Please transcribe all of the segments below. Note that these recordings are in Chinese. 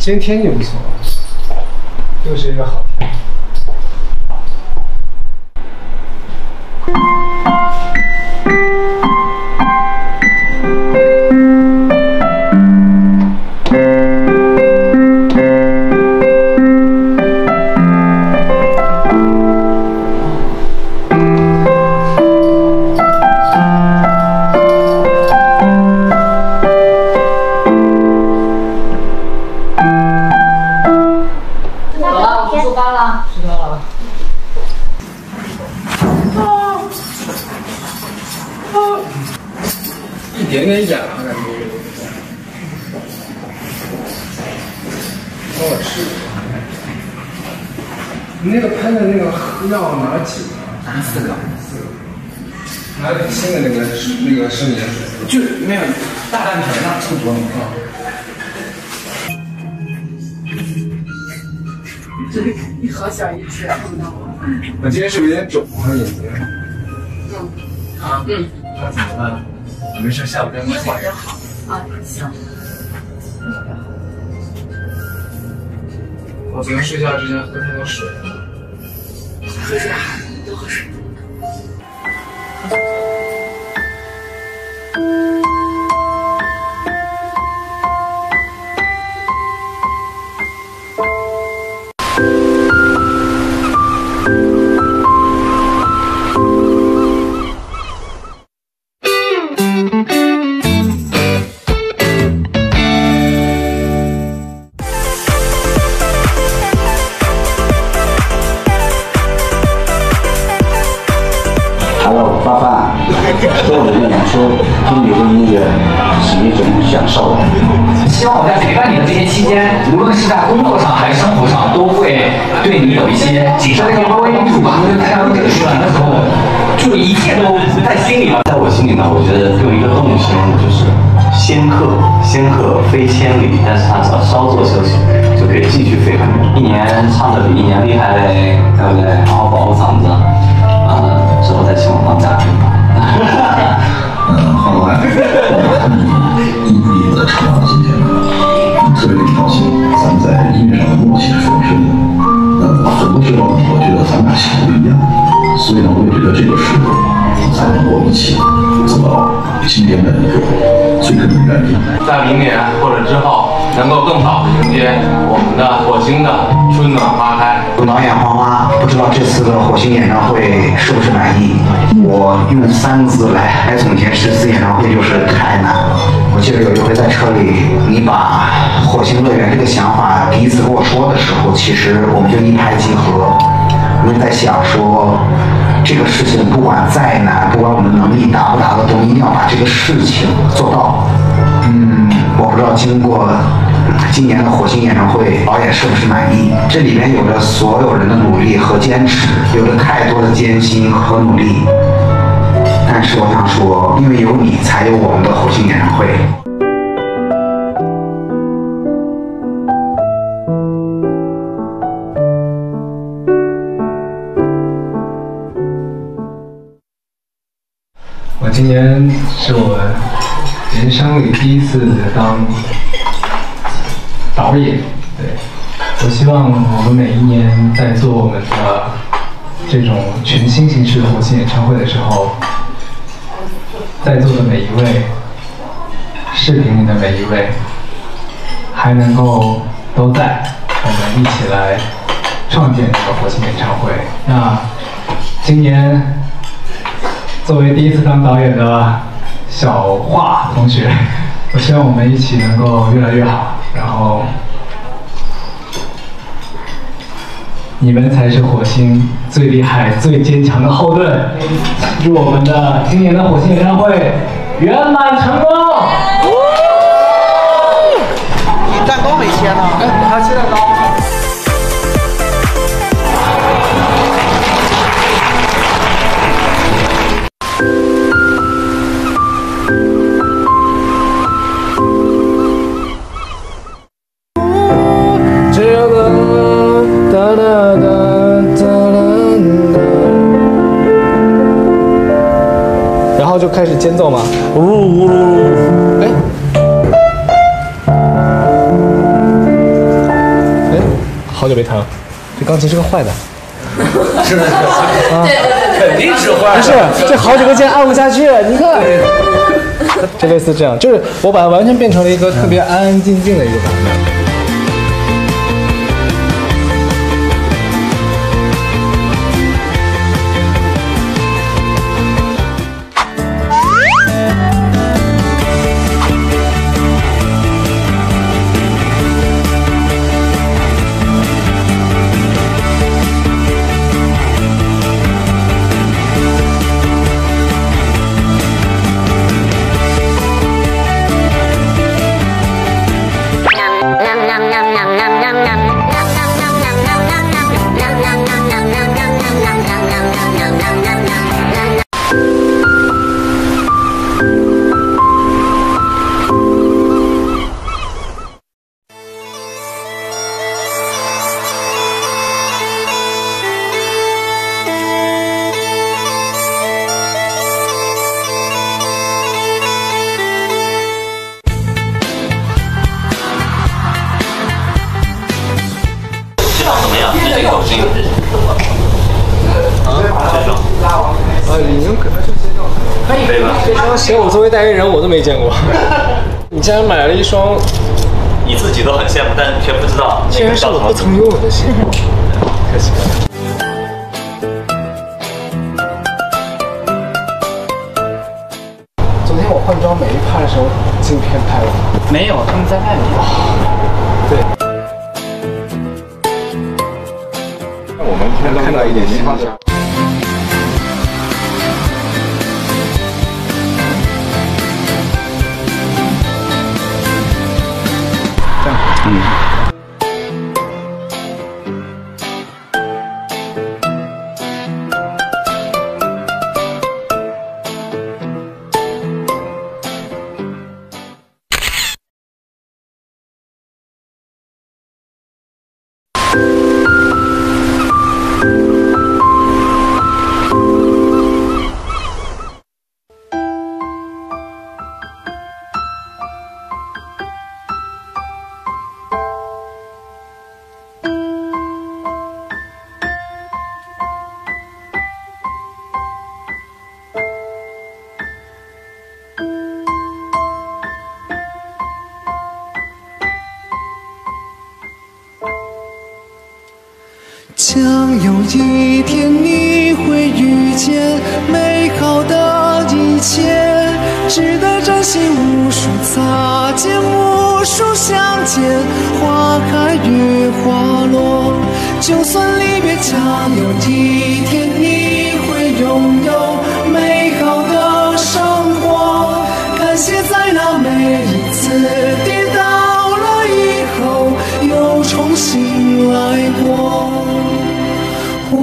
今天天气不错，又是一个好点点痒啊，感觉。帮我试试。你那个喷的那个药拿几个？拿四个，四个。拿点新的那个那个生理盐水。就没有大半瓶呢，这么多呢。你好小一只，碰到我。我今天是不是有点肿啊眼睛？啊，嗯，那怎么办？没事，下午再一会儿就好。啊，行。我昨天睡觉之前喝太多水了。喝水啊，多喝水。听你的音乐是一种享受。希望我在陪伴你的这些期间，无论是在工作上还是生活上，都会对你有一些谨慎的关注吧。因为看到这个出来的时候，就一切都在心里了。在我心里呢，我觉得用一个动物形容就是仙客，仙客飞千里，但是他只要稍作休息，就可以继续飞。一年唱的比一年厉害嘞，对不对？好好保护嗓子，啊、之后再请我当嘉宾吧。嗯，好吧，我看你一步一步的成长到今天，特别令人高兴。咱们在音乐上的默契是很深的。呃，很多时候我觉得咱们俩想的不一样，所以呢，我也觉得这个是咱们我们一起走到今天的一个最根本的原因。在明年或者之后，能够更好的迎接我们的火星的春暖花这次的火星演唱会是不是满意？我用三个字来来总结这次演唱会就是太难了。我记得有一回在车里，你把火星乐园这个想法第一次跟我说的时候，其实我们就一拍即合。我们在想说，这个事情不管再难，不管我们能力达不达得动，一定要把这个事情做到。嗯，我不知道经过今年的火星演唱会，导演是不是满意？这里面有着所有人的努力和坚持，有着太多的艰辛和努力。但是我想说，因为有你，才有我们的火星演唱会。我今年是我人生里第一次当导演，对我希望我们每一年在做我们的这种全新形式的火星演唱会的时候，在座的每一位，视频里的每一位，还能够都在，我们一起来创建这个火星演唱会。那今年。作为第一次当导演的小华同学，我希望我们一起能够越来越好，然后你们才是火星最厉害、最坚强的后盾。祝我们的今年的火星演唱会圆满成功！你蛋糕没切呢？哎，还要切蛋糕。后就开始间奏嘛。呜呜呜！哎，哎，好久没弹了，这钢琴是个坏的。是的，是的，啊肯定是坏的。不是，这好几个键按不下去，你看。就类似这样，就是我把它完全变成了一个特别安安静静的一个版本。这种怎么样？这种。是啊，李宁可能是这种，可以可以。吧这双鞋我作为代言人我都没见过。你竟然买了一双，你自己都很羡慕，但却不知道竟然是我不曾拥有的鞋，可惜了。昨天我换装每一趴的时候，镜片拍了？没有，他们在外面。对。我们看到一点希望。想有一天你会遇见美好的一切，值得珍惜无数擦肩，无数相见，花开与花落。就算离别，将有一天你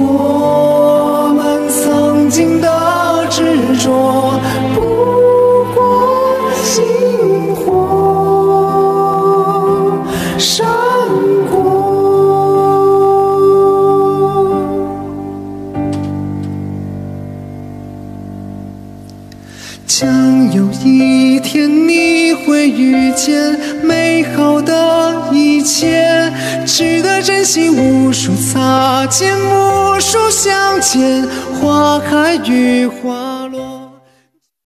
我们曾经的将有一天你会遇见美好的一切，值得珍惜无数擦肩，无数相见，花开与花。